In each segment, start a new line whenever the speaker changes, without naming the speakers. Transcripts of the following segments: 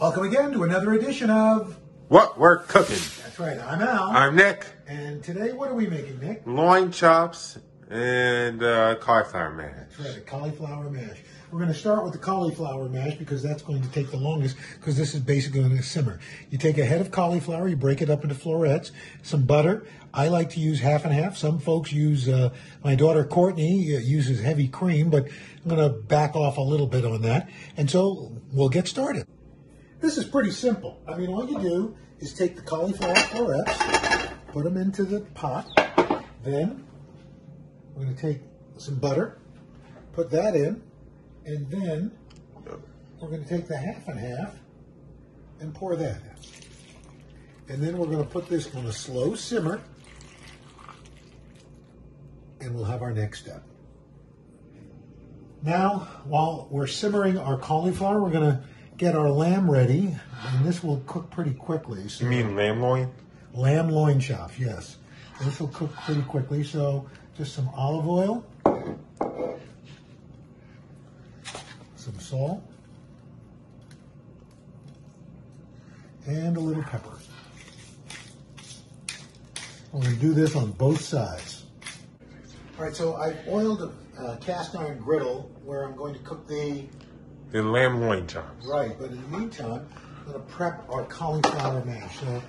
Welcome again to another edition of
What we're cooking.
That's right, I'm Al.
I'm Nick.
and today, what are we making, Nick?
Loin chops and uh, cauliflower mash.
That's right, a cauliflower mash. We're going to start with the cauliflower mash because that's going to take the longest because this is basically going to simmer. You take a head of cauliflower, you break it up into florets, some butter. I like to use half and half. Some folks use, uh, my daughter Courtney uh, uses heavy cream, but I'm going to back off a little bit on that. And so we'll get started. This is pretty simple. I mean, all you do is take the cauliflower florets, put them into the pot. Then we're going to take some butter, put that in, and then we're going to take the half and half and pour that in. And then we're going to put this on a slow simmer, and we'll have our next step. Now, while we're simmering our cauliflower, we're going to get our lamb ready, and this will cook pretty quickly. So
You mean lamb loin?
lamb loin chop, yes. This will cook pretty quickly, so just some olive oil, some salt, and a little pepper. We're going to do this on both sides. All right, so I've oiled a uh, cast iron griddle where I'm going to cook the
The lamb loin chops.
Right, but in the meantime, I'm going to prep our cauliflower mash. So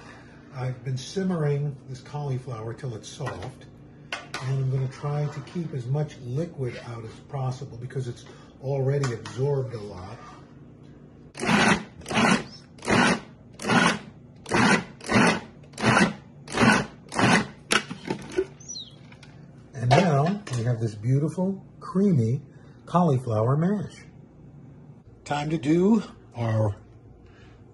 I've been simmering this cauliflower till it's soft, and I'm going to try to keep as much liquid out as possible because it's already absorbed a lot. And now we have this beautiful, creamy cauliflower mash. Time to do our.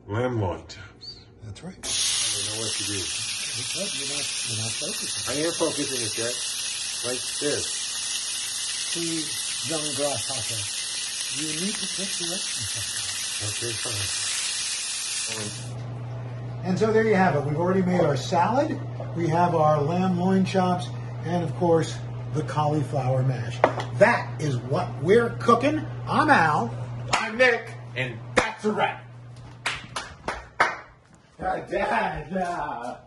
Lamb loin chops.
That's right.
I don't know what to do.
You're not, you're not focusing.
I am focusing it yet. Like this.
See, young grasshopper, you need to take direction sometimes.
Okay, fine.
And so there you have it. We've already made our salad. We have our lamb loin chops, and of course, the cauliflower mash. That is what we're cooking. I'm Al.
Nick, and that's a wrap.
Dad.